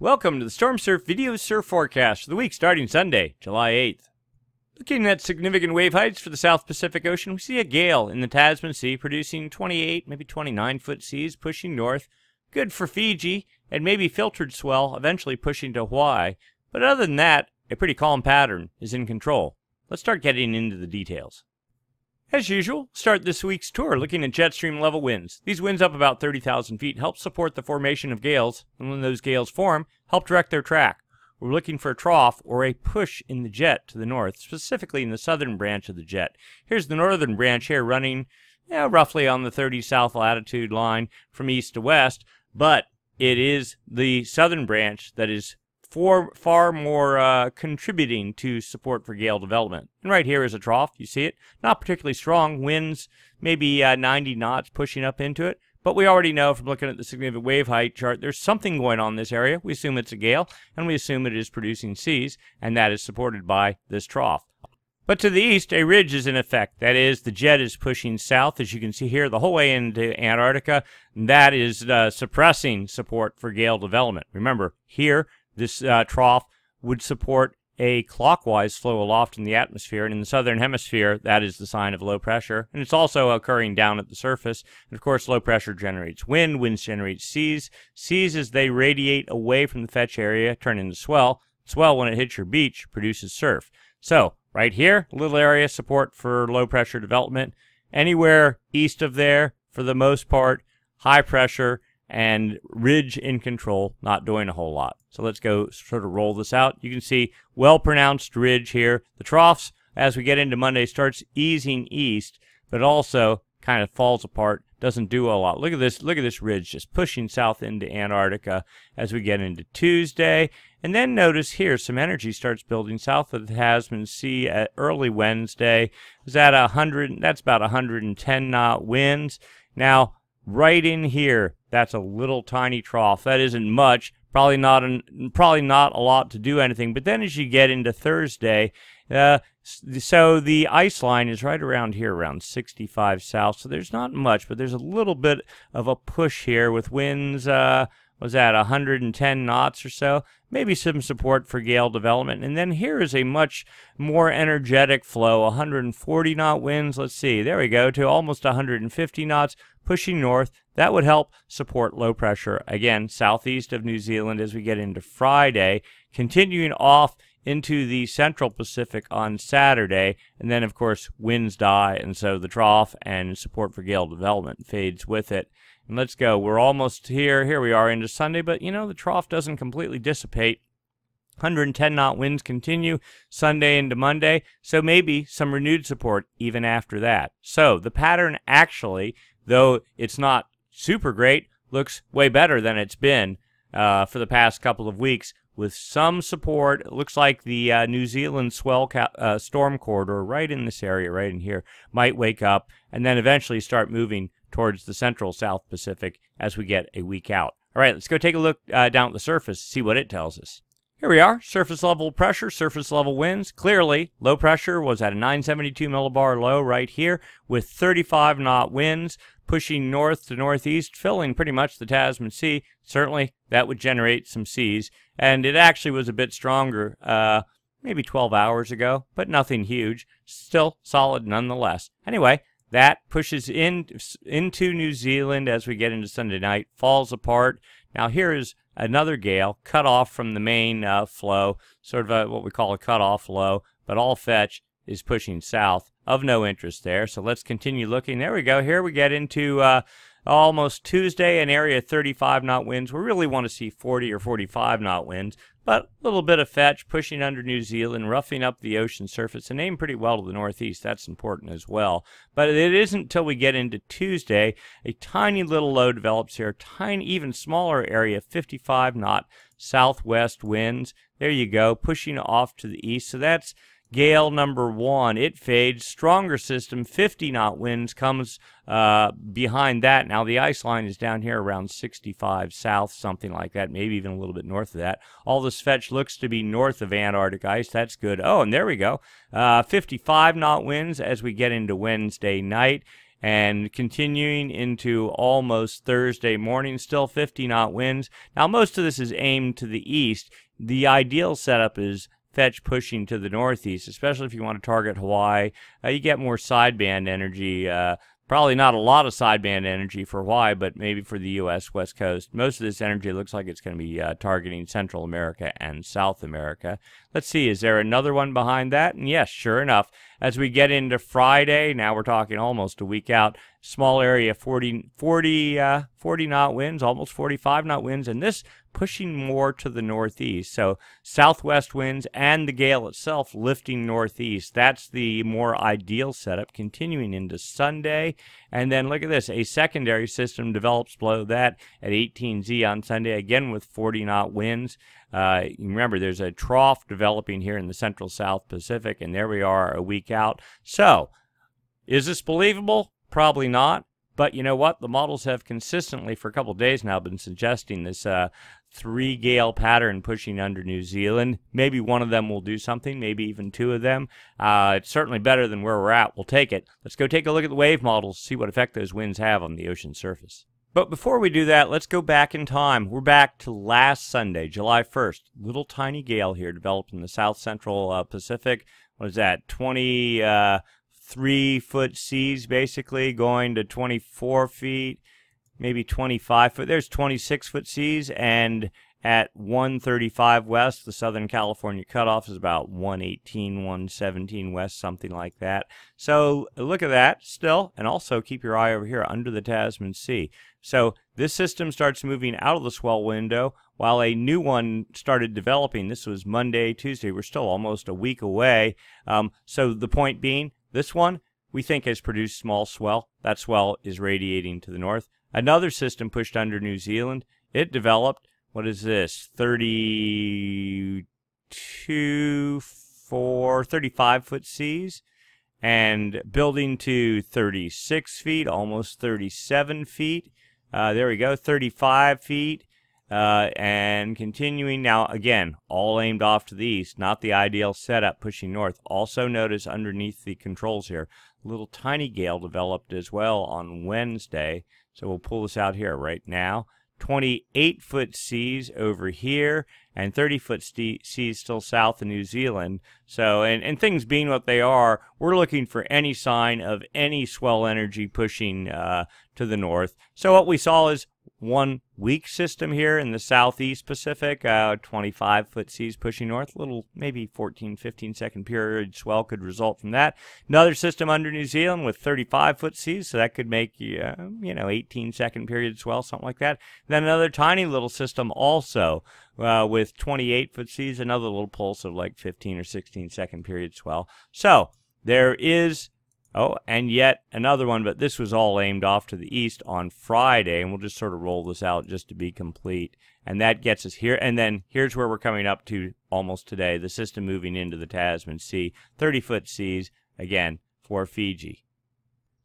Welcome to the Storm Surf Video Surf Forecast for the week starting Sunday, July 8th. Looking at significant wave heights for the South Pacific Ocean, we see a gale in the Tasman Sea producing 28, maybe 29 foot seas pushing north. Good for Fiji, and maybe filtered swell eventually pushing to Hawaii. But other than that, a pretty calm pattern is in control. Let's start getting into the details. As usual, start this week's tour looking at jet stream level winds. These winds up about 30,000 feet help support the formation of gales, and when those gales form, help direct their track. We're looking for a trough or a push in the jet to the north, specifically in the southern branch of the jet. Here's the northern branch here running yeah, roughly on the 30 south latitude line from east to west, but it is the southern branch that is for far more uh, contributing to support for gale development. And right here is a trough. You see it? Not particularly strong. Winds maybe uh, 90 knots pushing up into it. But we already know from looking at the significant wave height chart, there's something going on in this area. We assume it's a gale, and we assume it is producing seas, and that is supported by this trough. But to the east, a ridge is in effect. That is, the jet is pushing south, as you can see here, the whole way into Antarctica. That is uh, suppressing support for gale development. Remember, here, this uh, trough would support a clockwise flow aloft in the atmosphere, and in the southern hemisphere, that is the sign of low pressure. And it's also occurring down at the surface. And of course, low pressure generates wind, winds generate seas. Seas, as they radiate away from the fetch area, turn into swell. Swell, when it hits your beach, produces surf. So, right here, little area support for low pressure development. Anywhere east of there, for the most part, high pressure and ridge in control, not doing a whole lot. So let's go sort of roll this out. You can see well pronounced ridge here. The troughs, as we get into Monday, starts easing east, but also kind of falls apart, doesn't do a lot. Look at this, look at this ridge just pushing south into Antarctica as we get into Tuesday. And then notice here some energy starts building south of the Tasman Sea at early Wednesday. Is that a hundred that's about 110 knot winds. Now, right in here, that's a little tiny trough. That isn't much. Probably not an, probably not a lot to do anything. But then as you get into Thursday, uh, so the ice line is right around here, around 65 south. So there's not much, but there's a little bit of a push here with winds. Uh, was at 110 knots or so? Maybe some support for gale development. And then here is a much more energetic flow, 140 knot winds. Let's see, there we go, to almost 150 knots, pushing north. That would help support low pressure, again, southeast of New Zealand as we get into Friday, continuing off into the central Pacific on Saturday. And then, of course, winds die, and so the trough and support for gale development fades with it. And let's go. We're almost here. Here we are into Sunday, but you know, the trough doesn't completely dissipate. 110 knot winds continue Sunday into Monday, so maybe some renewed support even after that. So the pattern actually, though it's not super great, looks way better than it's been uh, for the past couple of weeks with some support. It looks like the uh, New Zealand swell uh, storm corridor right in this area, right in here, might wake up and then eventually start moving towards the central South Pacific as we get a week out. All right, let's go take a look uh, down at the surface, see what it tells us. Here we are, surface level pressure, surface level winds. Clearly, low pressure was at a 972 millibar low right here with 35 knot winds pushing north to northeast, filling pretty much the Tasman Sea. Certainly, that would generate some seas. And it actually was a bit stronger, uh, maybe 12 hours ago, but nothing huge. Still solid nonetheless. Anyway, that pushes in into New Zealand as we get into Sunday night, falls apart. Now here is another gale cut off from the main uh, flow, sort of a, what we call a cut-off low, but all fetch is pushing south of no interest there. So let's continue looking. There we go. Here we get into uh, almost Tuesday, an area 35 knot winds. We really want to see 40 or 45 knot winds, but a little bit of fetch pushing under New Zealand, roughing up the ocean surface, and aim pretty well to the northeast. That's important as well. But it isn't until we get into Tuesday, a tiny little low develops here, tiny, even smaller area, 55 knot southwest winds. There you go, pushing off to the east. So that's Gale number one, it fades. Stronger system, 50 knot winds, comes uh, behind that. Now, the ice line is down here around 65 south, something like that, maybe even a little bit north of that. All this fetch looks to be north of Antarctic ice. That's good. Oh, and there we go. Uh, 55 knot winds as we get into Wednesday night. and continuing into almost Thursday morning, still 50 knot winds. Now, most of this is aimed to the east. The ideal setup is fetch pushing to the northeast, especially if you want to target Hawaii. Uh, you get more sideband energy. Uh, Probably not a lot of sideband energy for Hawaii, but maybe for the U.S. West Coast. Most of this energy looks like it's going to be uh, targeting Central America and South America. Let's see, is there another one behind that? And yes, sure enough, as we get into Friday, now we're talking almost a week out, small area 40, 40, uh, 40 knot winds, almost 45 knot winds, and this pushing more to the northeast. So southwest winds and the gale itself lifting northeast. That's the more ideal setup continuing into Sunday. And then look at this a secondary system develops below that at 18Z on Sunday, again with 40 knot winds. Uh, remember, there's a trough developing here in the central South Pacific, and there we are a week out. So, is this believable? Probably not. But you know what? The models have consistently, for a couple days now, been suggesting this uh, three gale pattern pushing under New Zealand. Maybe one of them will do something, maybe even two of them. Uh, it's certainly better than where we're at. We'll take it. Let's go take a look at the wave models, see what effect those winds have on the ocean surface. But before we do that, let's go back in time. We're back to last Sunday, July 1st. Little tiny gale here developed in the south central uh, Pacific. What is that? 20. Three foot seas basically going to 24 feet, maybe 25 foot. There's 26 foot seas, and at 135 west, the Southern California cutoff is about 118, 117 west, something like that. So look at that still, and also keep your eye over here under the Tasman Sea. So this system starts moving out of the swell window while a new one started developing. This was Monday, Tuesday. We're still almost a week away. Um, so the point being, this one we think has produced small swell. That swell is radiating to the north. Another system pushed under New Zealand. It developed, what is this, 32, 4, 35 foot seas and building to 36 feet, almost 37 feet. Uh, there we go, 35 feet. Uh, and continuing now, again, all aimed off to the east, not the ideal setup pushing north. Also notice underneath the controls here, little tiny gale developed as well on Wednesday. So we'll pull this out here right now. 28 foot seas over here and 30 foot seas still south of New Zealand. So, and, and things being what they are, we're looking for any sign of any swell energy pushing uh, to the north. So what we saw is one weak system here in the southeast Pacific, uh, 25 foot seas pushing north, a little maybe 14, 15 second period swell could result from that. Another system under New Zealand with 35 foot seas, so that could make uh, you know 18 second period swell, something like that. Then another tiny little system also uh, with 28 foot seas, another little pulse of like 15 or 16 second period swell. So there is Oh, and yet another one, but this was all aimed off to the east on Friday, and we'll just sort of roll this out just to be complete. And that gets us here. And then here's where we're coming up to almost today the system moving into the Tasman Sea, 30 foot seas, again, for Fiji.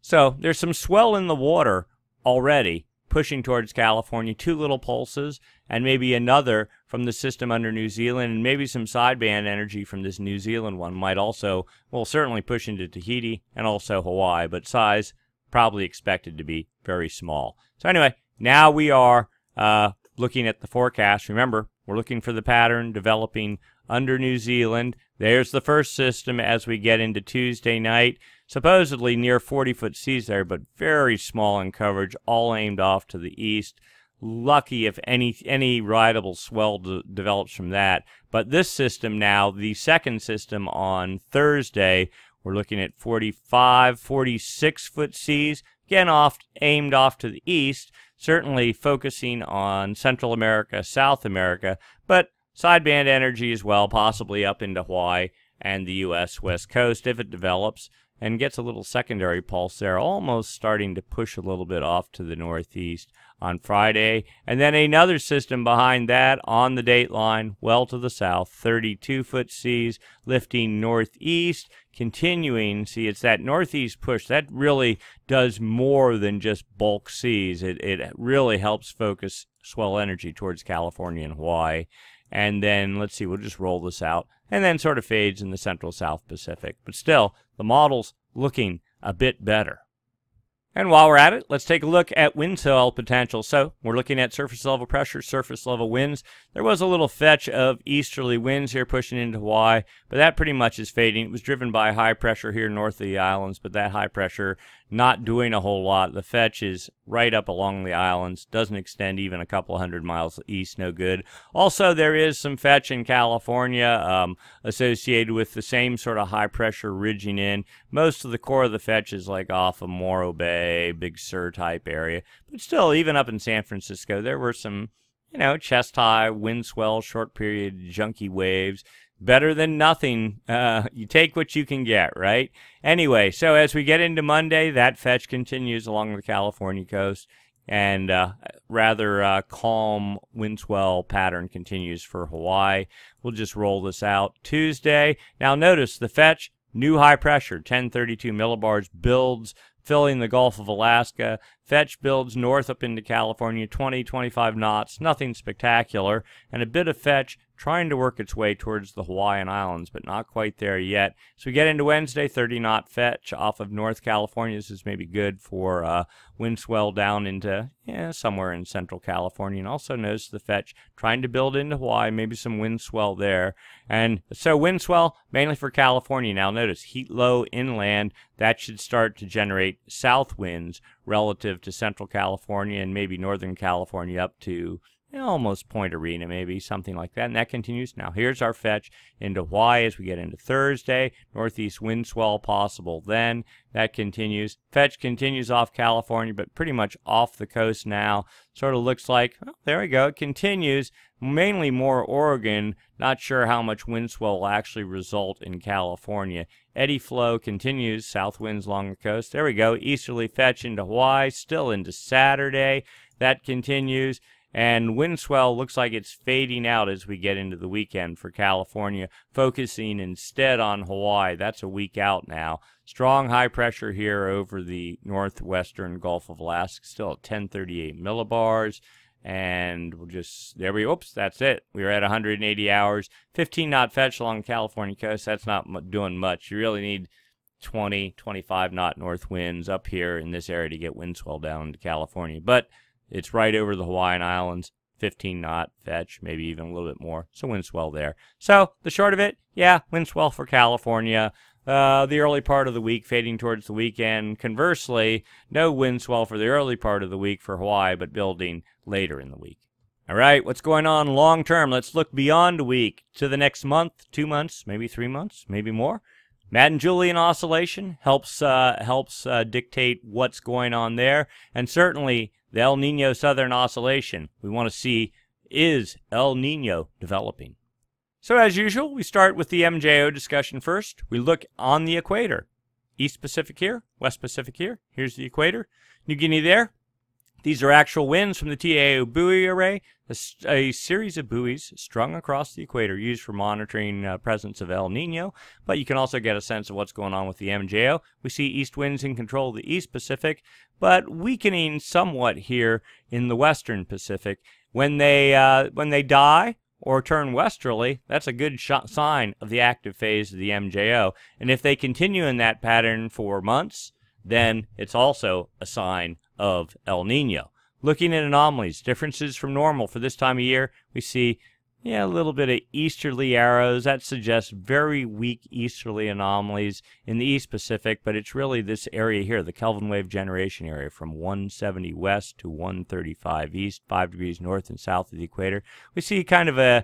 So there's some swell in the water already, pushing towards California, two little pulses, and maybe another from the system under New Zealand, and maybe some sideband energy from this New Zealand one might also, well, certainly push into Tahiti and also Hawaii, but size probably expected to be very small. So, anyway, now we are uh, looking at the forecast. Remember, we're looking for the pattern developing under New Zealand. There's the first system as we get into Tuesday night supposedly near 40 foot seas there, but very small in coverage, all aimed off to the east. Lucky if any any rideable swell de- develops from that. But this system now, the second system on Thursday, we're looking at 45, 46 foot seas, again off aimed off to the east, certainly focusing on Central America, South America, but sideband energy as well, possibly up into Hawaii and the U.S. West Coast if it develops and gets a little secondary pulse there, almost starting to push a little bit off to the northeast on Friday. And then another system behind that on the date line, well to the south, 32 foot seas, lifting northeast, continuing. See, it's that northeast push that really does more than just bulk seas. It, it really helps focus swell energy towards California and Hawaii. And then let's see, we'll just roll this out and then sort of fades in the central South Pacific. But still, the model's looking a bit better. And while we're at it, let's take a look at wind swell potential. So we're looking at surface level pressure, surface level winds. There was a little fetch of easterly winds here pushing into Hawaii, but that pretty much is fading. It was driven by high pressure here north of the islands, but that high pressure not doing a whole lot. The fetch is right up along the islands, doesn't extend even a couple hundred miles east, no good. Also, there is some fetch in California um, associated with the same sort of high pressure ridging in. Most of the core of the fetch is like off of Morro Bay, Big Sur type area. But still, even up in San Francisco, there were some, you know, chest high, wind swell, short period, junky waves better than nothing. Uh, you take what you can get, right? Anyway, so as we get into Monday, that fetch continues along the California coast, and uh, rather uh, calm wind swell pattern continues for Hawaii. We'll just roll this out Tuesday. Now, notice the fetch. New high pressure, 1032 millibars, builds filling the Gulf of Alaska. Fetch builds north up into California, 20, 25 knots, nothing spectacular, and a bit of fetch trying to work its way towards the Hawaiian Islands, but not quite there yet. So we get into Wednesday, 30 knot fetch off of North California. This is maybe good for uh, wind swell down into yeah, somewhere in central California. And also notice the fetch trying to build into Hawaii, maybe some wind swell there. And so wind swell mainly for California. Now notice heat low inland, that should start to generate south winds relative to central California and maybe northern California up to almost Point Arena, maybe something like that. And that continues. Now, here's our fetch into Hawaii as we get into Thursday. Northeast wind swell possible then. That continues. Fetch continues off California, but pretty much off the coast now. Sort of looks like, well, there we go. It continues. Mainly more Oregon. Not sure how much wind swell will actually result in California. Eddy flow continues. South winds along the coast. There we go. Easterly fetch into Hawaii. Still into Saturday. That continues. And wind swell looks like it's fading out as we get into the weekend for California, focusing instead on Hawaii. That's a week out now. Strong high pressure here over the northwestern Gulf of Alaska, still at 1038 millibars. And we'll just, there we, oops, that's it. We are at 180 hours, 15 knot fetch along the California coast. That's not doing much. You really need 20, 25 knot north winds up here in this area to get wind swell down to California. But it's right over the Hawaiian Islands, 15 knot fetch, maybe even a little bit more. So wind swell there. So the short of it, yeah, wind swell for California. Uh, the early part of the week fading towards the weekend. Conversely, no wind swell for the early part of the week for Hawaii, but building later in the week. All right, what's going on long term? Let's look beyond a week to the next month, two months, maybe three months, maybe more. Madden-Julian oscillation helps uh, helps uh, dictate what's going on there, and certainly the El Nino Southern Oscillation. We want to see is El Nino developing. So as usual, we start with the MJO discussion first. We look on the equator. East Pacific here, West Pacific here. Here's the equator. New Guinea there, these are actual winds from the TAO buoy array, a, a, series of buoys strung across the equator used for monitoring uh, presence of El Nino, but you can also get a sense of what's going on with the MJO. We see east winds in control of the East Pacific, but weakening somewhat here in the Western Pacific. When they, uh, when they die, or turn westerly, that's a good sign of the active phase of the MJO. And if they continue in that pattern for months, then it's also a sign of El Nino. Looking at anomalies, differences from normal for this time of year, we see yeah, a little bit of easterly arrows. That suggests very weak easterly anomalies in the East Pacific, but it's really this area here, the Kelvin wave generation area from 170 west to 135 east, 5 degrees north and south of the equator. We see kind of a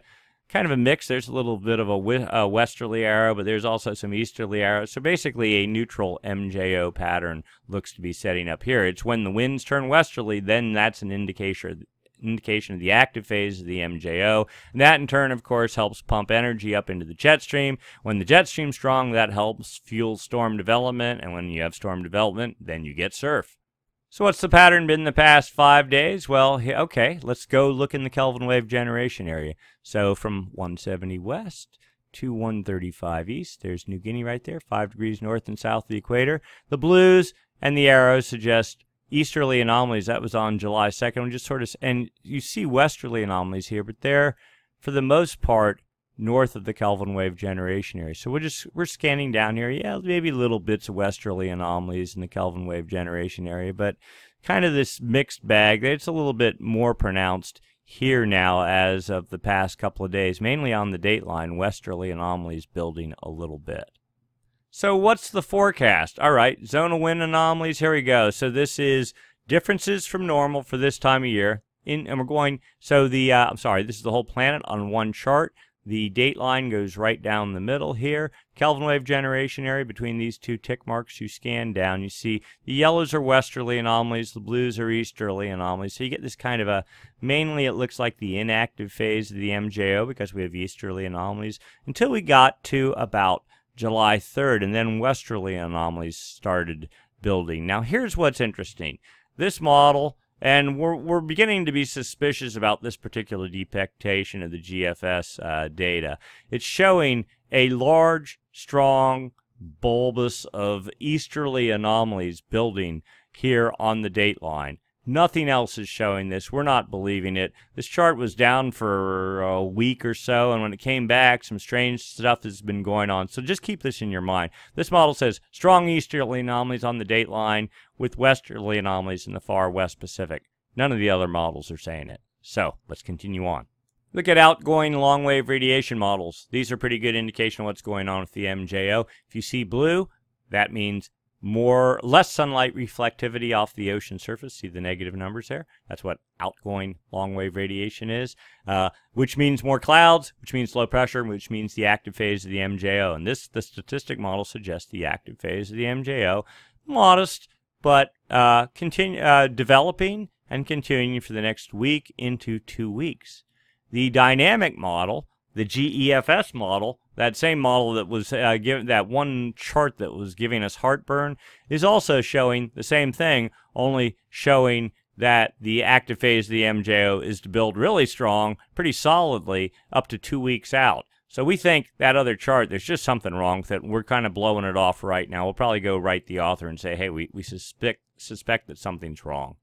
kind of a mix. There's a little bit of a, a, westerly arrow, but there's also some easterly arrows. So basically, a neutral MJO pattern looks to be setting up here. It's when the winds turn westerly, then that's an indication indication of the active phase of the MJO. And that in turn, of course, helps pump energy up into the jet stream. When the jet stream's strong, that helps fuel storm development. And when you have storm development, then you get surf. So what's the pattern been the past five days? Well, okay, let's go look in the Kelvin wave generation area. So from 170 west to 135 east, there's New Guinea right there, five degrees north and south of the equator. The blues and the arrows suggest easterly anomalies. That was on July 2nd. We just sort of, and you see westerly anomalies here, but they're, for the most part, north of the Kelvin wave generation area. So we're just we're scanning down here. Yeah, maybe little bits of westerly anomalies in the Kelvin wave generation area, but kind of this mixed bag. It's a little bit more pronounced here now as of the past couple of days, mainly on the dateline, westerly anomalies building a little bit. So what's the forecast? All right, zonal wind anomalies, here we go. So this is differences from normal for this time of year. In, and we're going, so the, uh, I'm sorry, this is the whole planet on one chart. The date line goes right down the middle here. Kelvin wave generation area between these two tick marks you scan down. You see the yellows are westerly anomalies, the blues are easterly anomalies. So you get this kind of a, mainly it looks like the inactive phase of the MJO because we have easterly anomalies until we got to about July 3rd and then westerly anomalies started building. Now here's what's interesting. This model and we're, we're beginning to be suspicious about this particular depiction of the GFS uh, data. It's showing a large, strong bulbous of easterly anomalies building here on the date line. Nothing else is showing this. We're not believing it. This chart was down for a week or so, and when it came back, some strange stuff has been going on. So just keep this in your mind. This model says strong easterly anomalies on the date line with westerly anomalies in the far west Pacific. None of the other models are saying it. So let's continue on. Look at outgoing long wave radiation models. These are pretty good indication of what's going on with the MJO. If you see blue, that means more less sunlight reflectivity off the ocean surface. See the negative numbers there? That's what outgoing long wave radiation is, uh, which means more clouds, which means low pressure, which means the active phase of the MJO. And this, the statistic model suggests the active phase of the MJO, modest, but uh, continue uh, developing and continuing for the next week into two weeks. The dynamic model, the GEFS model, that same model that was uh, given that one chart that was giving us heartburn is also showing the same thing, only showing that the active phase of the MJO is to build really strong, pretty solidly, up to two weeks out. So we think that other chart, there's just something wrong with it. We're kind of blowing it off right now. We'll probably go write the author and say, hey, we, we suspect, suspect that something's wrong.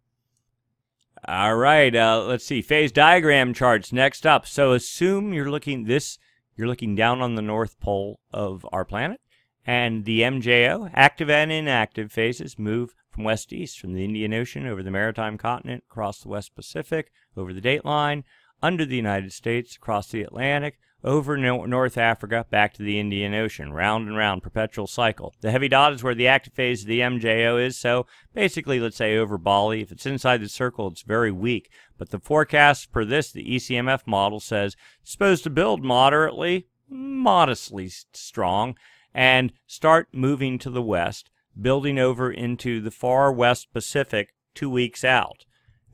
All right, uh, let's see. Phase diagram charts next up. So assume you're looking this you're looking down on the north pole of our planet, and the MJO, active and inactive phases, move from west to east, from the Indian Ocean over the maritime continent, across the West Pacific, over the dateline, under the United States, across the Atlantic, over no North Africa, back to the Indian Ocean, round and round, perpetual cycle. The heavy dot is where the active phase of the MJO is, so basically, let's say over Bali. If it's inside the circle, it's very weak. But the forecast for this, the ECMF model says, supposed to build moderately, modestly strong, and start moving to the west, building over into the far west Pacific two weeks out.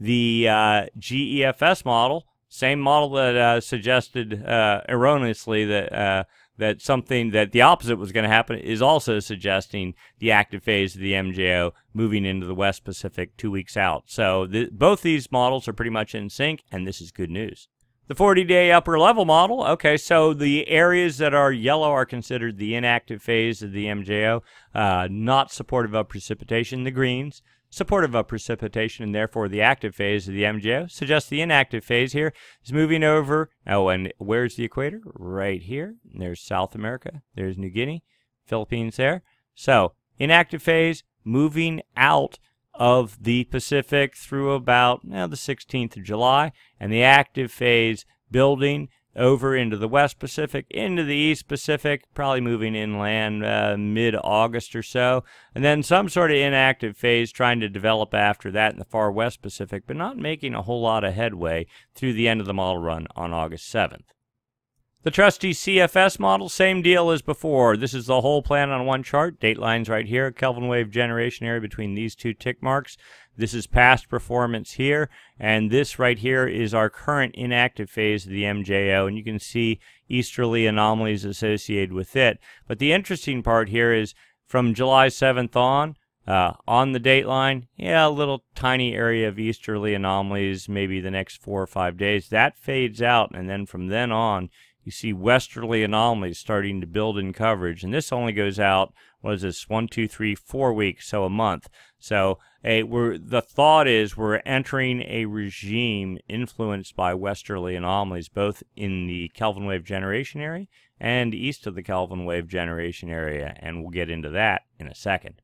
The uh, GEFS model same model that uh, suggested uh, erroneously that uh, that something that the opposite was going to happen is also suggesting the active phase of the MJO moving into the West Pacific two weeks out. So the, both these models are pretty much in sync, and this is good news. The 40 day upper level model, okay, so the areas that are yellow are considered the inactive phase of the MJO, uh, not supportive of precipitation. The greens, supportive of precipitation and therefore the active phase of the MJO suggests the inactive phase here is moving over. Oh, and where's the equator? Right here. There's South America. There's New Guinea, Philippines there. So, inactive phase moving out of the Pacific through about know, the 16th of July, and the active phase building over into the West Pacific, into the East Pacific, probably moving inland uh, mid August or so, and then some sort of inactive phase trying to develop after that in the far West Pacific, but not making a whole lot of headway through the end of the model run on August 7th. The trusty CFS model, same deal as before. This is the whole plan on one chart. Date lines right here. Kelvin wave generation area between these two tick marks. This is past performance here, and this right here is our current inactive phase of the MJO, and you can see easterly anomalies associated with it. But the interesting part here is from July 7th on, uh, on the date line, yeah, a little tiny area of easterly anomalies, maybe the next four or five days. That fades out, and then from then on, you see westerly anomalies starting to build in coverage. And this only goes out, what is this, one, two, three, four weeks, so a month. So a, we're, the thought is we're entering a regime influenced by westerly anomalies, both in the Kelvin wave generation area and east of the Kelvin wave generation area. And we'll get into that in a second.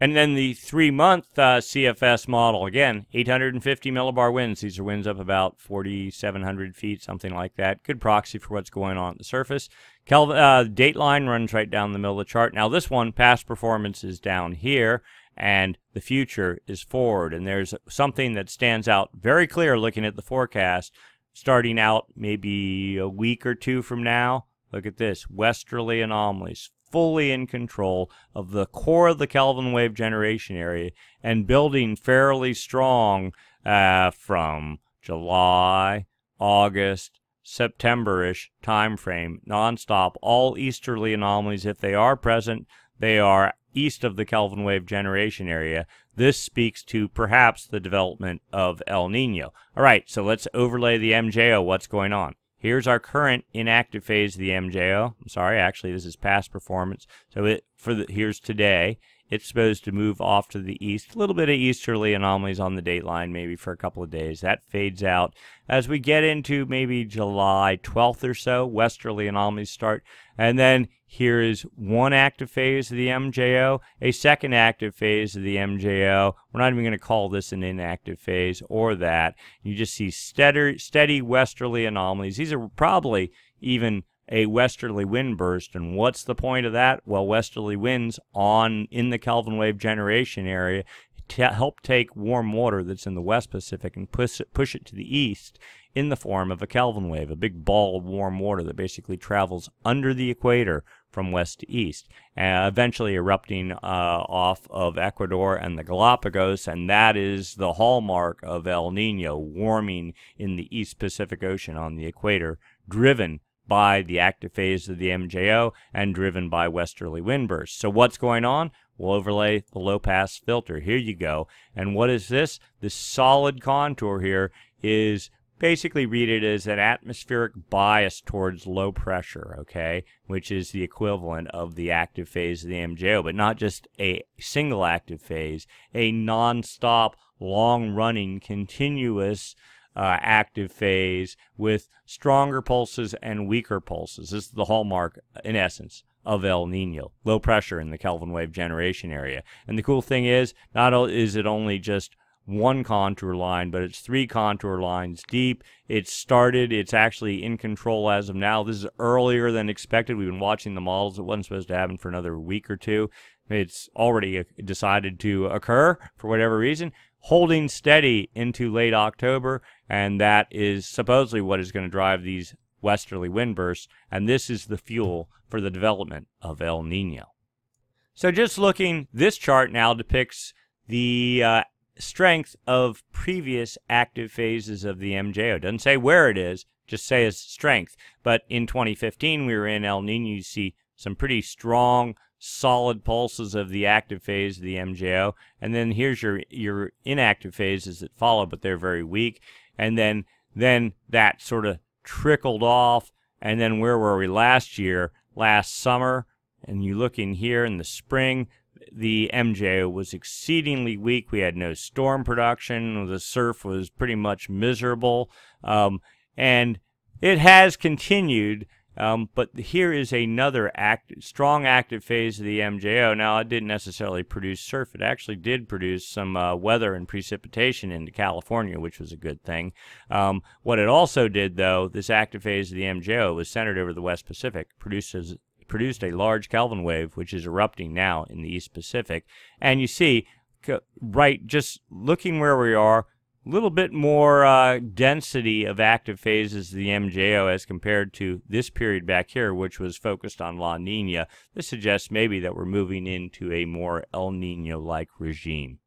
And then the three month uh, CFS model, again, 850 millibar winds. These are winds up about 4,700 feet, something like that. Good proxy for what's going on at the surface. Kelvin, uh, date line runs right down the middle of the chart. Now, this one, past performance is down here, and the future is forward. And there's something that stands out very clear looking at the forecast, starting out maybe a week or two from now. Look at this westerly anomalies, fully in control of the core of the Kelvin wave generation area and building fairly strong uh, from July, August, September-ish time frame, nonstop. All easterly anomalies, if they are present, they are east of the Kelvin wave generation area. This speaks to perhaps the development of El Nino. All right, so let's overlay the MJO. What's going on? Here's our current inactive phase of the MJO. I'm sorry, actually, this is past performance. So it for the here's today. It's supposed to move off to the east. A little bit of easterly anomalies on the date line, maybe for a couple of days. That fades out. As we get into maybe July 12th or so, westerly anomalies start. And then here is one active phase of the MJO, a second active phase of the MJO. We're not even going to call this an inactive phase or that. You just see steady, steady westerly anomalies. These are probably even a westerly wind burst. And what's the point of that? Well, westerly winds on in the Kelvin wave generation area help take warm water that's in the West Pacific and push it, push it to the east in the form of a Kelvin wave, a big ball of warm water that basically travels under the equator from west to east, uh, eventually erupting uh, off of Ecuador and the Galapagos, and that is the hallmark of El Nino, warming in the East Pacific Ocean on the equator, driven by the active phase of the MJO and driven by westerly wind bursts. So what's going on? We'll overlay the low pass filter. Here you go. And what is this? This solid contour here is basically read it as an atmospheric bias towards low pressure, okay, which is the equivalent of the active phase of the MJO, but not just a single active phase, a non-stop, long-running, continuous uh, active phase with stronger pulses and weaker pulses. This is the hallmark, in essence, of El Nino, low pressure in the Kelvin wave generation area. And the cool thing is, not is it only just one contour line, but it's three contour lines deep. It's started, it's actually in control as of now. This is earlier than expected. We've been watching the models. It wasn't supposed to happen for another week or two. It's already uh, decided to occur for whatever reason holding steady into late October, and that is supposedly what is going to drive these westerly wind bursts, and this is the fuel for the development of El Nino. So just looking, this chart now depicts the uh, strength of previous active phases of the MJO. Doesn't say where it is, just say its strength. But in 2015, we were in El Nino. You see some pretty strong solid pulses of the active phase of the MJO. And then here's your, your inactive phases that follow, but they're very weak. And then, then that sort of trickled off. And then where were we last year? Last summer, and you look in here in the spring, the MJO was exceedingly weak. We had no storm production. The surf was pretty much miserable. Um, and it has continued um, but here is another act, strong active phase of the MJO. Now, it didn't necessarily produce surf. It actually did produce some uh, weather and precipitation into California, which was a good thing. Um, what it also did, though, this active phase of the MJO was centered over the West Pacific, produces, produced a large Kelvin wave, which is erupting now in the East Pacific. And you see, right, just looking where we are, a little bit more uh, density of active phases of the MJO as compared to this period back here, which was focused on La Nina. This suggests maybe that we're moving into a more El Nino-like regime.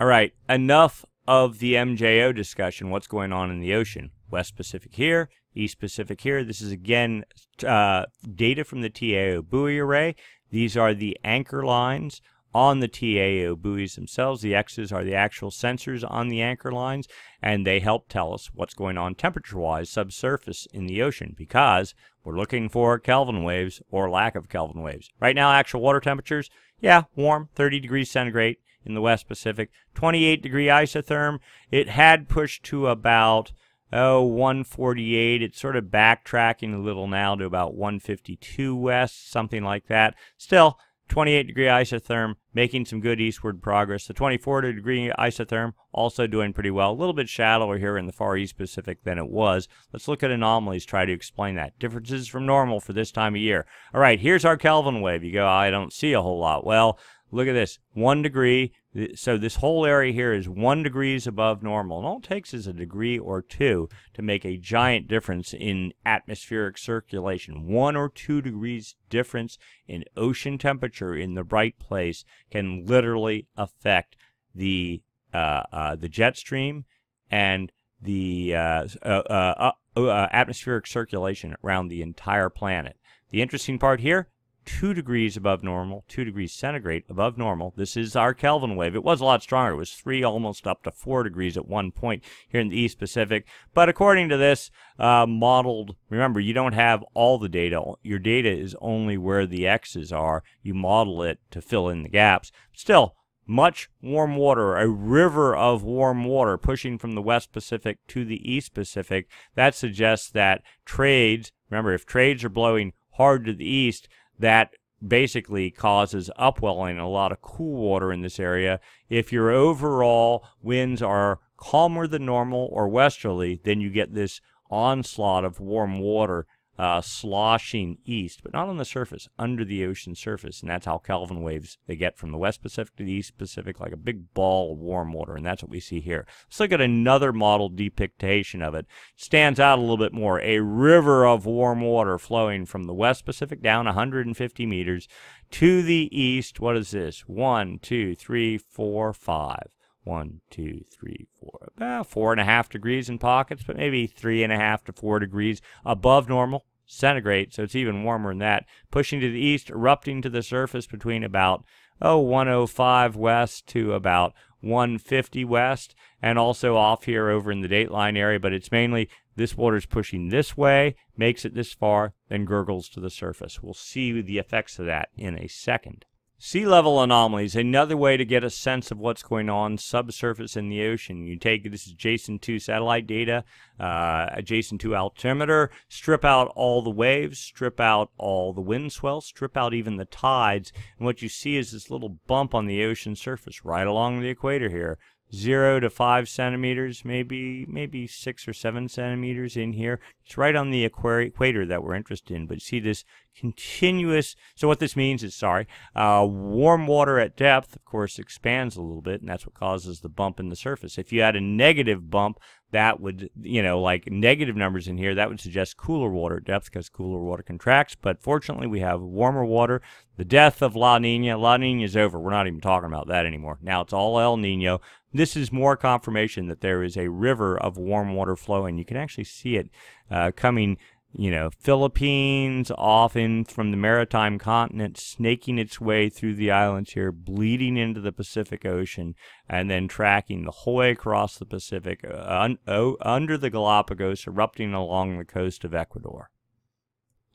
All right, enough of the MJO discussion. What's going on in the ocean? West Pacific here, East Pacific here. This is again uh, data from the TAO buoy array. These are the anchor lines on the TAO buoys themselves. The X's are the actual sensors on the anchor lines, and they help tell us what's going on temperature wise subsurface in the ocean because we're looking for Kelvin waves or lack of Kelvin waves. Right now, actual water temperatures, yeah, warm, 30 degrees centigrade in the West Pacific, 28 degree isotherm. It had pushed to about oh 148 it's sort of backtracking a little now to about 152 west something like that still 28 degree isotherm making some good eastward progress. The 24 degree isotherm also doing pretty well. A little bit shallower here in the far east Pacific than it was. Let's look at anomalies, try to explain that. Differences from normal for this time of year. All right, here's our Kelvin wave. You go, I don't see a whole lot. Well, look at this. One degree so this whole area here is one degrees above normal. And all it takes is a degree or two to make a giant difference in atmospheric circulation. One or two degrees difference in ocean temperature in the right place can literally affect the uh, uh, the jet stream and the uh, uh, uh, uh atmospheric circulation around the entire planet. The interesting part here 2 degrees above normal, 2 degrees centigrade above normal. This is our Kelvin wave. It was a lot stronger. It was 3 almost up to 4 degrees at one point here in the East Pacific. But according to this uh, modeled, remember, you don't have all the data. Your data is only where the X's are. You model it to fill in the gaps. Still, much warm water, a river of warm water pushing from the West Pacific to the East Pacific. That suggests that trades, remember, if trades are blowing hard to the east, that basically causes upwelling a lot of cool water in this area. If your overall winds are calmer than normal or westerly, then you get this onslaught of warm water uh, sloshing east, but not on the surface, under the ocean surface. And that's how Kelvin waves they get from the West Pacific to the East Pacific, like a big ball of warm water. And that's what we see here. Let's look at another model depiction of it. Stands out a little bit more. A river of warm water flowing from the West Pacific down 150 meters to the east. What is this? One, two, three, four, five one, two, three, four, about four and a half degrees in pockets, but maybe three and a half to four degrees above normal centigrade, so it's even warmer than that. Pushing to the east, erupting to the surface between about oh 105 west to about 150 west, and also off here over in the dateline area, but it's mainly this water is pushing this way, makes it this far, then gurgles to the surface. We'll see the effects of that in a second. Sea level anomalies, another way to get a sense of what's going on subsurface in the ocean. You take this is JASON 2 satellite data, uh, a JASON 2 altimeter, strip out all the waves, strip out all the wind swells, strip out even the tides, and what you see is this little bump on the ocean surface right along the equator here zero to five centimeters, maybe maybe six or seven centimeters in here. It's right on the equator that we're interested in. But see this continuous. So what this means is, sorry, uh, warm water at depth, of course, expands a little bit, and that's what causes the bump in the surface. If you had a negative bump, that would, you know, like negative numbers in here, that would suggest cooler water at depth because cooler water contracts. But fortunately, we have warmer water. The death of La Nina, La Nina is over. We're not even talking about that anymore. Now it's all El Nino. This is more confirmation that there is a river of warm water flowing. You can actually see it uh, coming you know, Philippines, often from the maritime continent, snaking its way through the islands here, bleeding into the Pacific Ocean, and then tracking the whole way across the Pacific, uh, un- oh, under the Galapagos, erupting along the coast of Ecuador.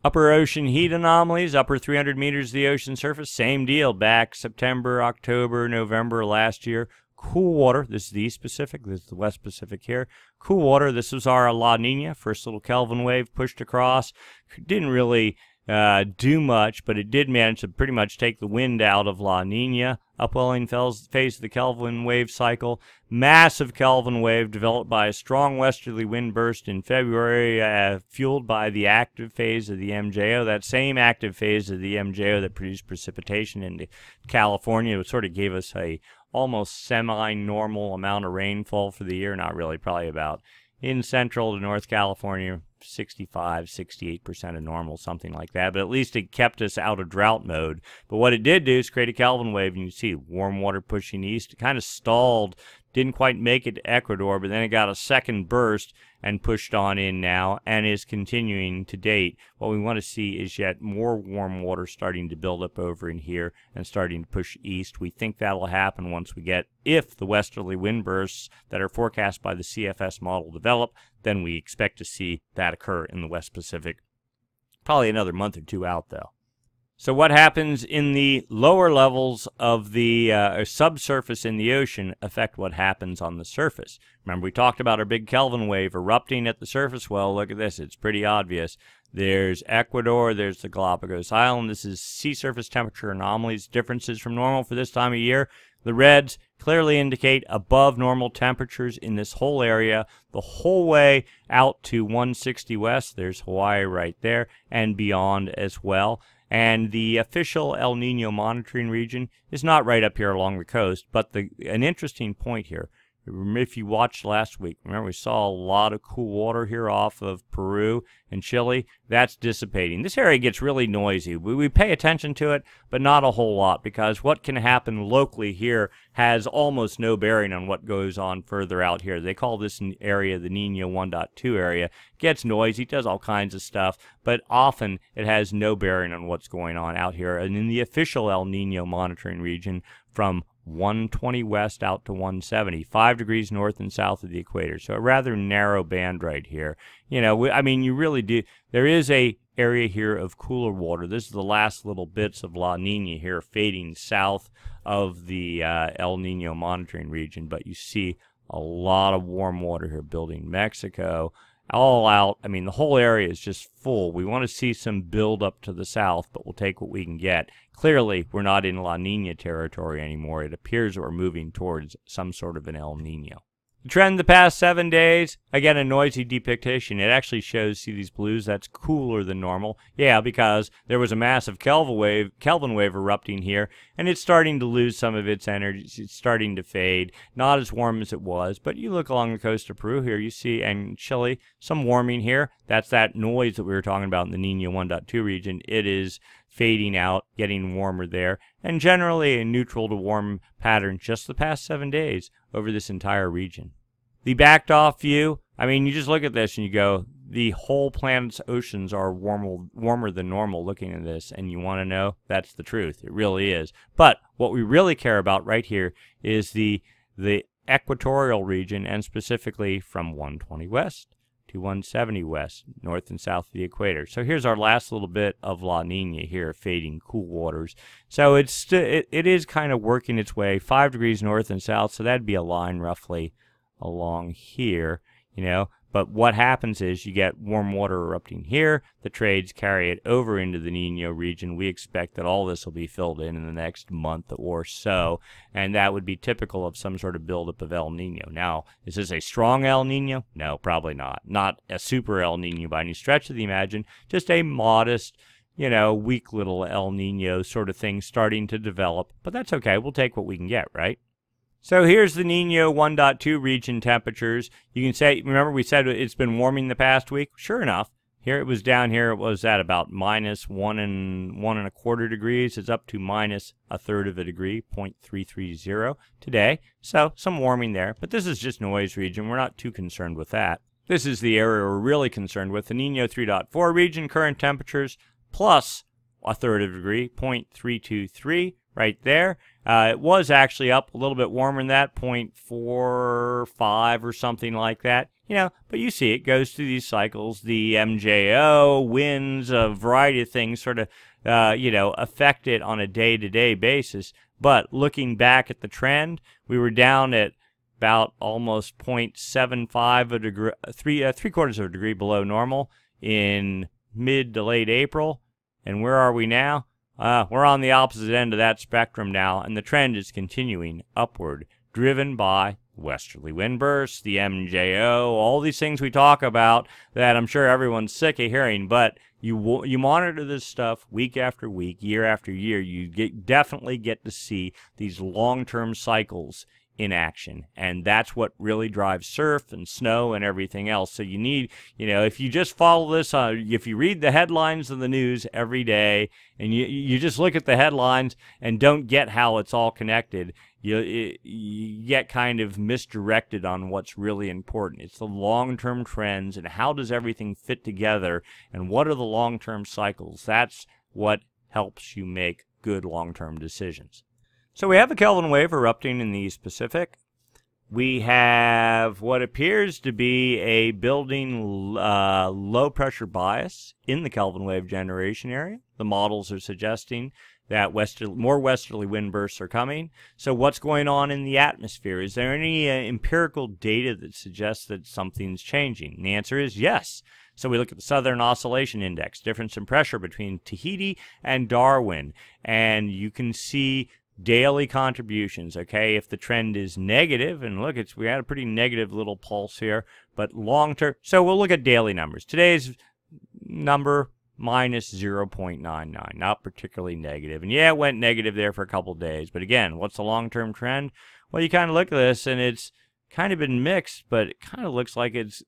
Upper ocean heat anomalies, upper 300 meters of the ocean surface, same deal back September, October, November last year cool water. This is the East Pacific. This is the West Pacific here. Cool water. This was our La Nina, first little Kelvin wave pushed across. Didn't really uh, do much, but it did manage to pretty much take the wind out of La Nina. Upwelling phase of the Kelvin wave cycle. Massive Kelvin wave developed by a strong westerly wind burst in February, uh, fueled by the active phase of the MJO. That same active phase of the MJO that produced precipitation into California. It sort of gave us a almost semi-normal amount of rainfall for the year. Not really, probably about in central to North California, 65, 68% of normal, something like that. But at least it kept us out of drought mode. But what it did do is create a Kelvin wave, and you see warm water pushing east. It kind of stalled Didn't quite make it to Ecuador, but then it got a second burst and pushed on in now and is continuing to date. What we want to see is yet more warm water starting to build up over in here and starting to push east. We think that'll happen once we get, if the westerly wind bursts that are forecast by the CFS model develop, then we expect to see that occur in the West Pacific. Probably another month or two out, though. So what happens in the lower levels of the uh, subsurface in the ocean affect what happens on the surface. Remember we talked about our big Kelvin wave erupting at the surface. Well, look at this. It's pretty obvious. There's Ecuador, there's the Galapagos Island. This is sea surface temperature anomalies, differences from normal for this time of year. The reds clearly indicate above normal temperatures in this whole area, the whole way out to 160 west. There's Hawaii right there, and beyond as well. And the official El Nino monitoring region is not right up here along the coast, but the, an interesting point here if you watched last week, remember we saw a lot of cool water here off of Peru and Chile. That's dissipating. This area gets really noisy. We, we pay attention to it, but not a whole lot because what can happen locally here has almost no bearing on what goes on further out here. They call this area the Nino 1.2 area. Gets noisy, does all kinds of stuff, but often it has no bearing on what's going on out here. And in the official El Nino monitoring region from 120 west out to 170, five degrees north and south of the equator. So a rather narrow band right here. You know, I mean, you really do. There is a area here of cooler water. This is the last little bits of La Nina here fading south of the uh, El Nino monitoring region, but you see a lot of warm water here building Mexico all out. I mean, the whole area is just full. We want to see some build up to the south, but we'll take what we can get. Clearly, we're not in La Nina territory anymore. It appears we're moving towards some sort of an El Nino. Trend the past seven days, again, a noisy depiction. It actually shows, see these blues, that's cooler than normal. Yeah, because there was a massive Kelvin wave, Kelvin wave erupting here, and it's starting to lose some of its energy. It's starting to fade. Not as warm as it was, but you look along the coast of Peru here, you see, and Chile, some warming here. That's that noise that we were talking about in the Nino 1.2 region. It is fading out, getting warmer there, and generally a neutral to warm pattern just the past seven days over this entire region. The backed off view, I mean, you just look at this and you go, the whole planet's oceans are warmer, warmer than normal looking at this, and you want to know? That's the truth. It really is. But what we really care about right here is the, the equatorial region, and specifically from 120 west to 170 west, north and south of the equator. So here's our last little bit of La Nina here, fading cool waters. So it's it, it is kind of working its way five degrees north and south, so that'd be a line roughly along here, you know. But what happens is you get warm water erupting here. The trades carry it over into the Nino region. We expect that all this will be filled in in the next month or so, and that would be typical of some sort of buildup of El Nino. Now, is this a strong El Nino? No, probably not. Not a super El Nino by any stretch of the imagine. Just a modest, you know, weak little El Nino sort of thing starting to develop. But that's okay. We'll take what we can get, right? So here's the Nino 1.2 region temperatures. You can say, remember we said it's been warming the past week? Sure enough, here it was down here, it was at about minus one and one and a quarter degrees. It's up to minus a third of a degree, 0.330 today. So some warming there, but this is just noise region. We're not too concerned with that. This is the area we're really concerned with, the Nino 3.4 region, current temperatures plus a third of a degree, 0.323 right there. Uh, it was actually up a little bit warmer than that, 0.45 or something like that. You know, but you see it goes through these cycles. The MJO, winds, a variety of things sort of, uh, you know, affect it on a day-to-day basis. But looking back at the trend, we were down at about almost 0.75 a degree, three uh, three quarters of a degree below normal in mid to late April. And where are we now? Uh, we're on the opposite end of that spectrum now, and the trend is continuing upward, driven by westerly wind bursts, the MJO, all these things we talk about that I'm sure everyone's sick of hearing, but you you monitor this stuff week after week, year after year, you get, definitely get to see these long-term cycles in action. And that's what really drives surf and snow and everything else. So you need, you know, if you just follow this, uh, if you read the headlines of the news every day and you, you just look at the headlines and don't get how it's all connected, you, you get kind of misdirected on what's really important. It's the long term trends and how does everything fit together and what are the long term cycles. That's what helps you make good long term decisions. So we have a Kelvin wave erupting in the East Pacific. We have what appears to be a building uh, low pressure bias in the Kelvin wave generation area. The models are suggesting that westerly, more westerly wind bursts are coming. So, what's going on in the atmosphere? Is there any uh, empirical data that suggests that something's changing? And the answer is yes. So we look at the Southern Oscillation Index, difference in pressure between Tahiti and Darwin, and you can see daily contributions. Okay, if the trend is negative, and look, it's we had a pretty negative little pulse here, but long term. So we'll look at daily numbers. Today's number minus 0.99, not particularly negative. And yeah, it went negative there for a couple days. But again, what's the long term trend? Well, you kind of look at this, and it's kind of been mixed, but it kind of looks like it's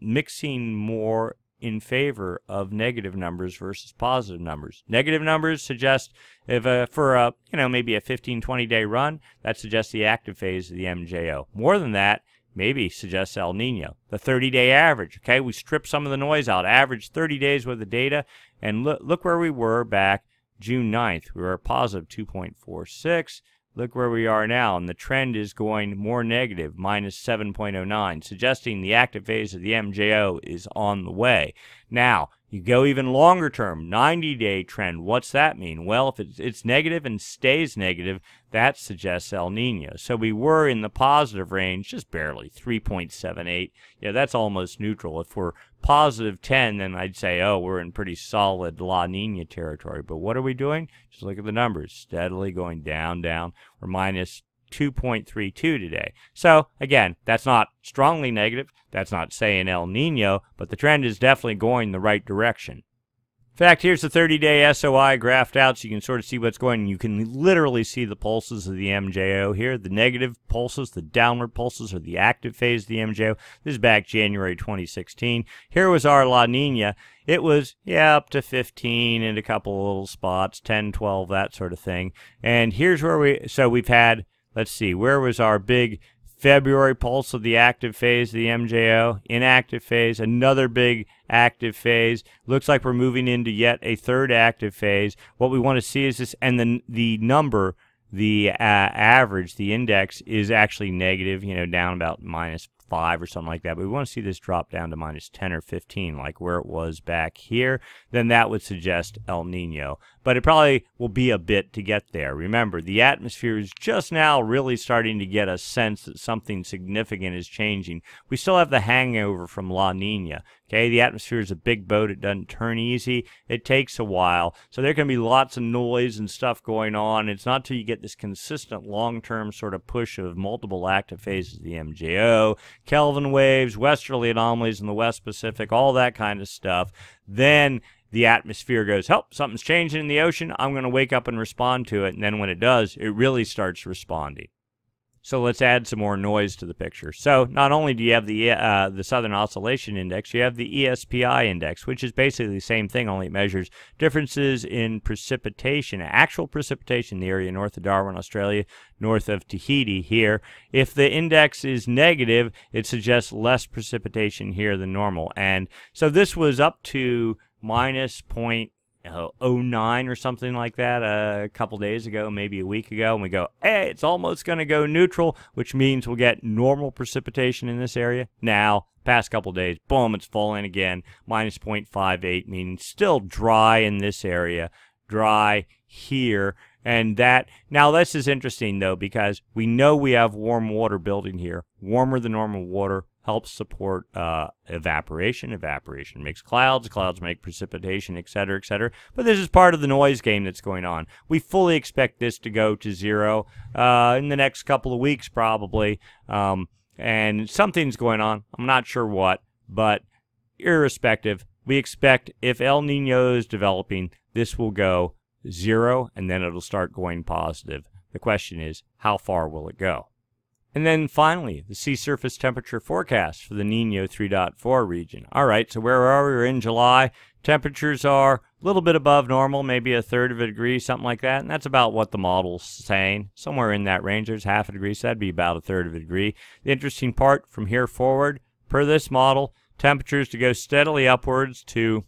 mixing more in favor of negative numbers versus positive numbers. Negative numbers suggest if a, for a you know maybe a 15 20 day run that suggests the active phase of the MJO. More than that, maybe suggests El Nino. The 30 day average. Okay, we strip some of the noise out. Average 30 days worth of data, and look look where we were back June 9th. We were positive 2.46. Look where we are now, and the trend is going more negative, minus 7.09, suggesting the active phase of the MJO is on the way. Now, you go even longer term, 90 day trend. What's that mean? Well, if it's, it's negative and stays negative, that suggests El Nino. So we were in the positive range, just barely, 3.78. Yeah, that's almost neutral. If we're positive 10, then I'd say, oh, we're in pretty solid La Nina territory. But what are we doing? Just look at the numbers, steadily going down, down. We're minus 2.32 today. So again, that's not strongly negative. That's not saying El Nino, but the trend is definitely going the right direction. In fact, here's the 30-day SOI graphed out so you can sort of see what's going. On. You can literally see the pulses of the MJO here. The negative pulses, the downward pulses, are the active phase of the MJO. This is back January 2016. Here was our La Nina. It was, yeah, up to 15 in a couple of little spots, 10, 12, that sort of thing. And here's where we, so we've had let's see, where was our big February pulse of the active phase, of the MJO, inactive phase, another big active phase. Looks like we're moving into yet a third active phase. What we want to see is this, and the, the number, the uh, average, the index is actually negative, you know, down about minus five or something like that, but we want to see this drop down to minus 10 or 15, like where it was back here, then that would suggest El Nino. But it probably will be a bit to get there. Remember, the atmosphere is just now really starting to get a sense that something significant is changing. We still have the hangover from La Nina. Okay, the atmosphere is a big boat. It doesn't turn easy. It takes a while. So there can be lots of noise and stuff going on. It's not till you get this consistent long-term sort of push of multiple active phases the MJO, Kelvin waves, westerly anomalies in the West Pacific, all that kind of stuff. Then the atmosphere goes, help, oh, something's changing in the ocean. I'm going to wake up and respond to it. And then when it does, it really starts responding. So let's add some more noise to the picture. So not only do you have the uh, the Southern Oscillation Index, you have the ESPI Index, which is basically the same thing, only it measures differences in precipitation, actual precipitation in the area north of Darwin, Australia, north of Tahiti here. If the index is negative, it suggests less precipitation here than normal. And so this was up to minus point uh, 09 or something like that uh, a couple days ago, maybe a week ago, and we go, hey, it's almost going to go neutral, which means we'll get normal precipitation in this area. Now, past couple days, boom, it's falling again, minus 0.58, meaning still dry in this area, dry here. And that, now this is interesting though, because we know we have warm water building here, warmer than normal water, helps support uh, evaporation. Evaporation makes clouds. Clouds make precipitation, et cetera, et cetera. But this is part of the noise game that's going on. We fully expect this to go to zero uh, in the next couple of weeks, probably. Um, and something's going on. I'm not sure what, but irrespective, we expect if El Nino is developing, this will go zero and then it'll start going positive. The question is, how far will it go? And then finally, the sea surface temperature forecast for the Nino 3.4 region. All right, so where are we? We're in July. Temperatures are a little bit above normal, maybe a third of a degree, something like that. And that's about what the model's saying. Somewhere in that range, there's half a degree, so that'd be about a third of a degree. The interesting part from here forward, per this model, temperatures to go steadily upwards to,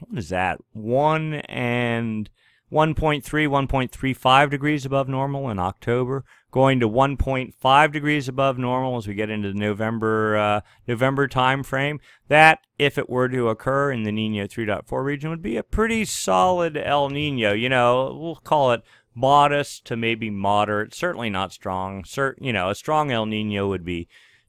what is that, 1 and 1.3, 1.35 degrees above normal in October, going to 1.5 degrees above normal as we get into the November uh, November time frame. That, if it were to occur in the Nino 3.4 region, would be a pretty solid El Nino. You know, we'll call it modest to maybe moderate, certainly not strong. Cert, you know, a strong El Nino would be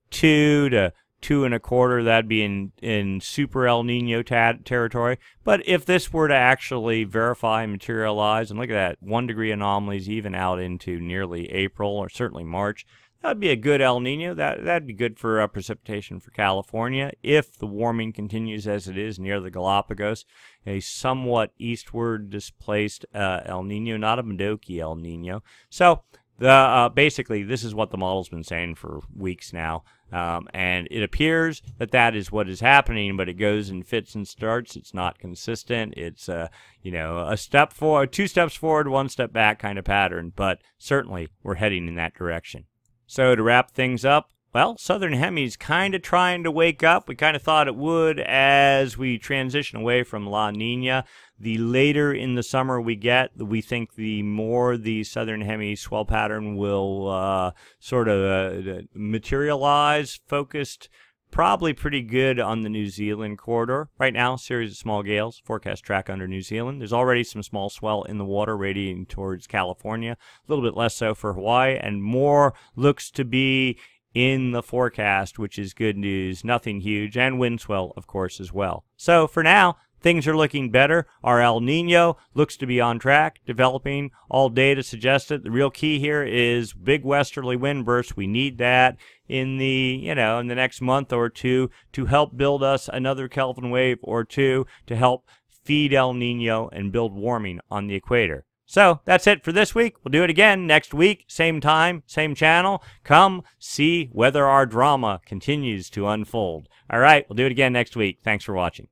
two to two and a quarter, that'd be in, in super El Nino territory. But if this were to actually verify and materialize, and look at that, one degree anomalies even out into nearly April or certainly March, that'd be a good El Nino. That, that'd be good for uh, precipitation for California if the warming continues as it is near the Galapagos. A somewhat eastward displaced uh, El Nino, not a Modoki El Nino. So the uh, basically this is what the model's been saying for weeks now. Um, and it appears that that is what is happening, but it goes in fits and starts. It's not consistent. It's uh, you know a step forward, two steps forward, one step back kind of pattern. But certainly we're heading in that direction. So to wrap things up, well, Southern Hemi's kind of trying to wake up. We kind of thought it would as we transition away from La Nina. The later in the summer we get, we think the more the southern hemi swell pattern will uh, sort of uh, materialize, focused probably pretty good on the New Zealand corridor. Right now, series of small gales, forecast track under New Zealand. There's already some small swell in the water radiating towards California, a little bit less so for Hawaii, and more looks to be in the forecast, which is good news. Nothing huge, and wind swell, of course, as well. So for now, Things are looking better. Our El Nino looks to be on track, developing. All data suggests it. The real key here is big westerly wind bursts. We need that in the, you know, in the next month or two to help build us another Kelvin wave or two to help feed El Nino and build warming on the equator. So that's it for this week. We'll do it again next week, same time, same channel. Come see whether our drama continues to unfold. All right, we'll do it again next week. Thanks for watching.